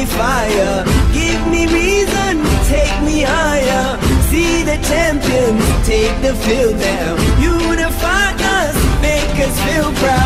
me fire. Give me reason, take me higher. See the champions take the field now. Unify us, make us feel proud.